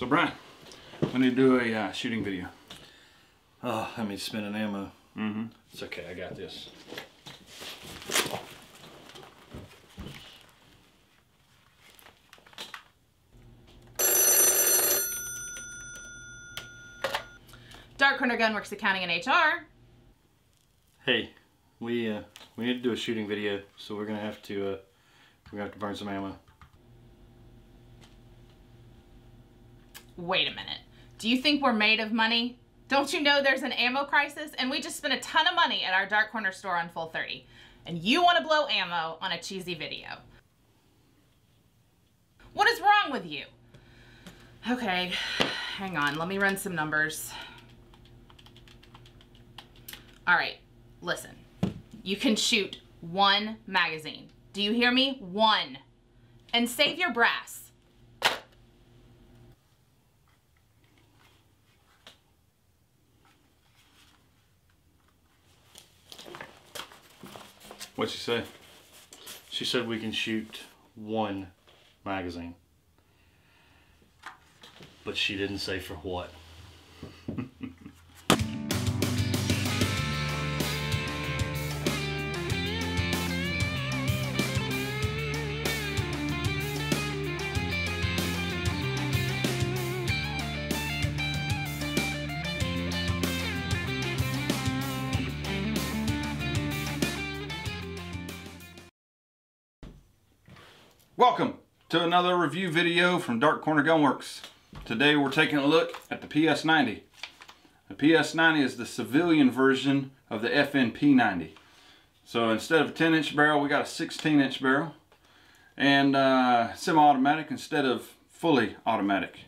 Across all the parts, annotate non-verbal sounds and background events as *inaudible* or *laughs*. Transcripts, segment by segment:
So Brian, we need to do a uh, shooting video. Oh, let me spin an ammo. Mm-hmm. It's okay, I got this. Dark Corner Gunworks Accounting and HR. Hey, we uh, we need to do a shooting video, so we're gonna have to uh, we're gonna have to burn some ammo. Wait a minute. Do you think we're made of money? Don't you know there's an ammo crisis? And we just spent a ton of money at our Dark Corner store on Full 30. And you want to blow ammo on a cheesy video. What is wrong with you? Okay, hang on. Let me run some numbers. All right, listen. You can shoot one magazine. Do you hear me? One. And save your brass. What'd she say? She said we can shoot one magazine. But she didn't say for what. Welcome to another review video from Dark Corner Gunworks. Today we're taking a look at the PS90. The PS90 is the civilian version of the FNP90. So instead of a 10 inch barrel, we got a 16 inch barrel. And uh, semi-automatic instead of fully automatic.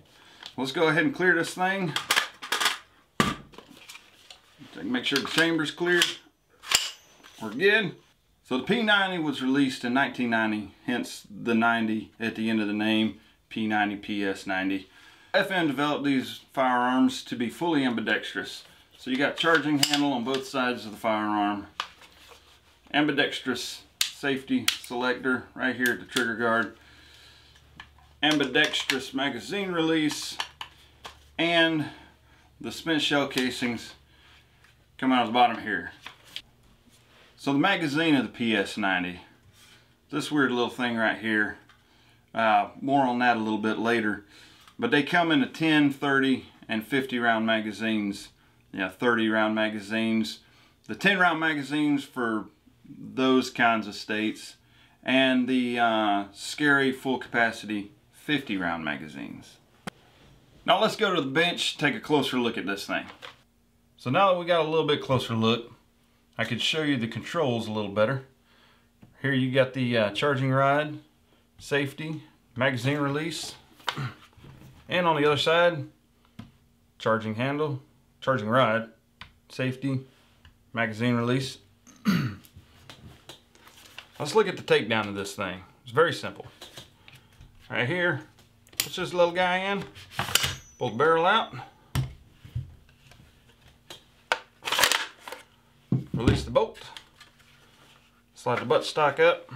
Let's go ahead and clear this thing. Make sure the chamber's clear. We're good. So the P90 was released in 1990, hence the 90 at the end of the name, P90, PS90. FN developed these firearms to be fully ambidextrous. So you got charging handle on both sides of the firearm. Ambidextrous safety selector right here at the trigger guard. Ambidextrous magazine release. And the spent shell casings come out of the bottom here. So the magazine of the PS90, this weird little thing right here, uh, more on that a little bit later, but they come in a 10, 30, and 50 round magazines, yeah, 30 round magazines. The 10 round magazines for those kinds of states, and the uh, scary full capacity 50 round magazines. Now let's go to the bench, take a closer look at this thing. So now that we got a little bit closer look, I could show you the controls a little better. Here you got the uh, charging rod, safety, magazine release, and on the other side, charging handle, charging rod, safety, magazine release. *clears throat* Let's look at the takedown of this thing. It's very simple. Right here, push this little guy in, pull the barrel out, release the bolt, slide the butt stock up,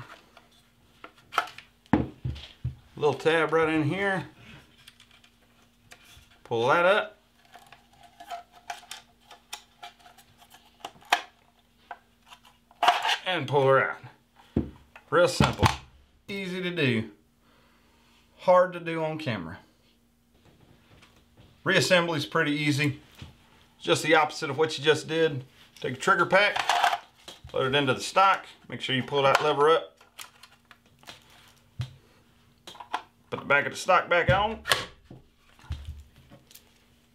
little tab right in here, pull that up, and pull her out. Real simple, easy to do, hard to do on camera. Reassembly is pretty easy, just the opposite of what you just did. Take a trigger pack, load it into the stock. Make sure you pull that lever up. Put the back of the stock back on.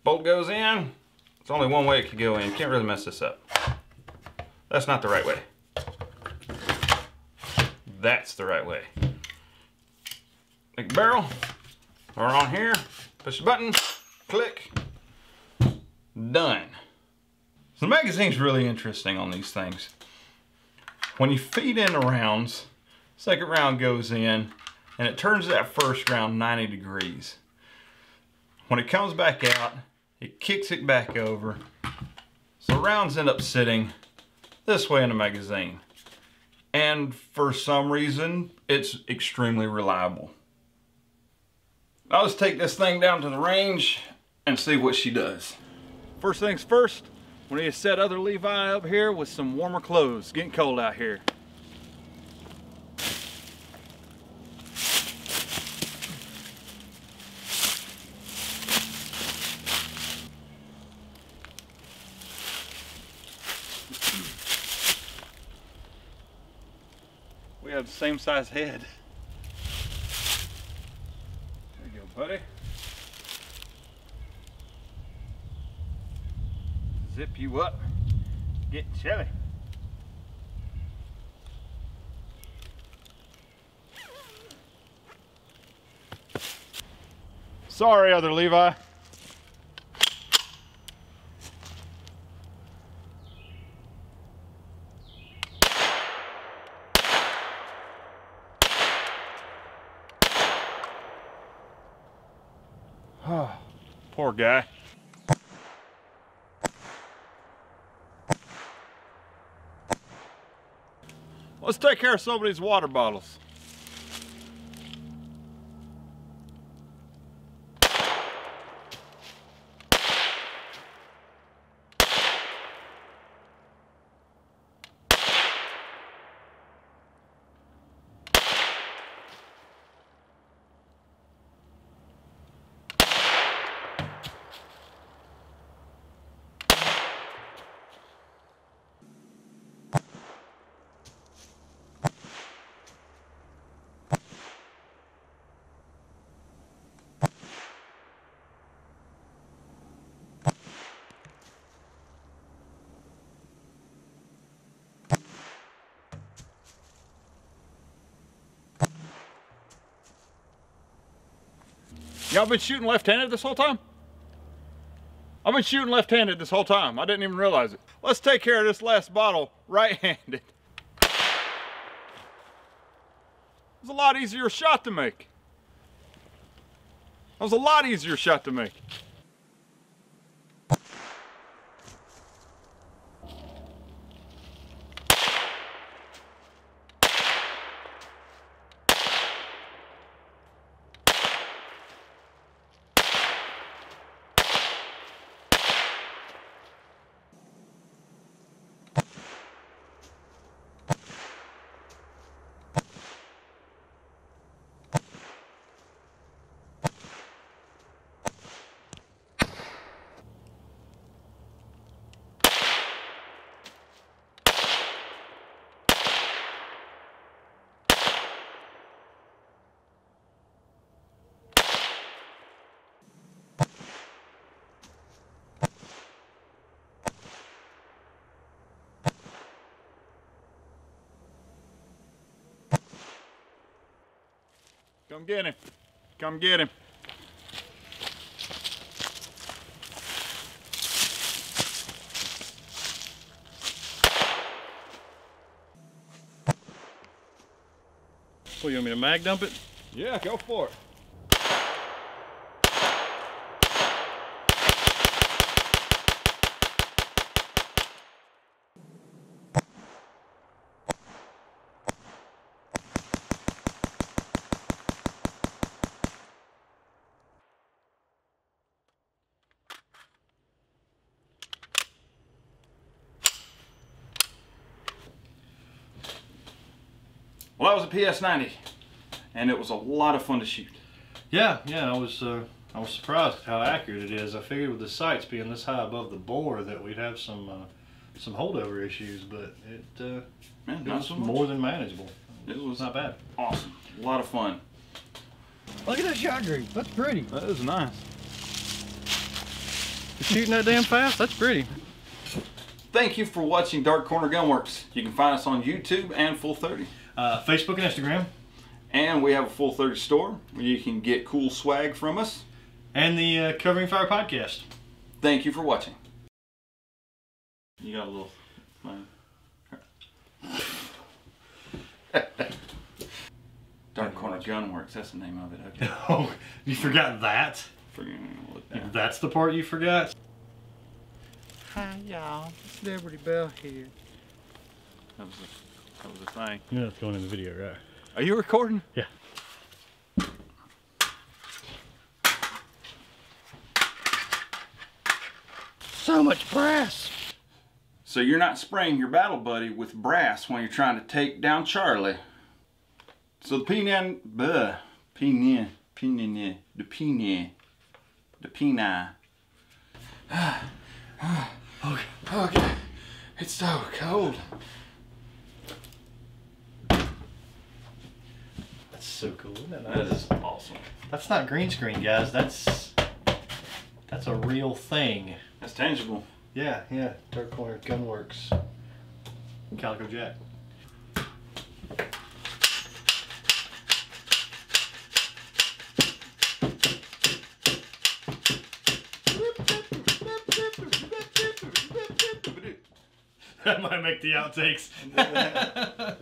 Bolt goes in. It's only one way it could go in. Can't really mess this up. That's not the right way. That's the right way. Make barrel. Or on here. Push the button. Click. Done. So the magazine's really interesting on these things. When you feed in the rounds, second round goes in, and it turns that first round 90 degrees. When it comes back out, it kicks it back over. So rounds end up sitting this way in the magazine. And for some reason, it's extremely reliable. Now let's take this thing down to the range and see what she does. First things first, we need to set other Levi up here with some warmer clothes. It's getting cold out here. We have the same size head. There you go, buddy. Zip you up. Get chilly. Sorry, other Levi. *sighs* Poor guy. Let's take care of some of these water bottles. Y'all been shooting left-handed this whole time? I've been shooting left-handed this whole time. I didn't even realize it. Let's take care of this last bottle right-handed. It was a lot easier shot to make. That was a lot easier shot to make. Come get him. Come get him. What, you want me to mag dump it? Yeah, go for it. Well, that was a PS90, and it was a lot of fun to shoot. Yeah, yeah, I was uh, I was surprised at how accurate it is. I figured with the sights being this high above the bore that we'd have some uh, some holdover issues, but it, uh, Yeah, it was so more than manageable. It It was was not bad. awesome. A lot of fun. Look at that shot group. That's pretty. That is nice. You're Shooting that damn fast, that's pretty. Thank you for watching Dark Corner Gunworks. You can find us on YouTube and Full 30. Uh, Facebook and Instagram, And we have a Full 30 store where you can get cool swag from us. and the uh, Covering Fire podcast. Thank you for watching. You got a little thing. *laughs* Dark Corner Gunworks, that's the name of it. Okay. *laughs* Oh, you forgot that? Forget to look down. That's the part you forgot? Hi y'all, it's Liberty Bell here. That was a thing. You know that's going in the video, right? Are you recording? Yeah. So much brass. So you're not spraying your battle buddy with brass when you're trying to take down Charlie. So the pinion, buh, pinion, pinion, the pinion, the Pinan. *sighs* *sighs* *sighs* okay, okay, it's so cold. That's so cool, isn't? That is awesome. That's not green screen, guys. That's that's a real thing. That's tangible. Yeah, yeah. Dark Corner Gunworks. Calico Jack. *laughs* *laughs* That might make the outtakes. *laughs*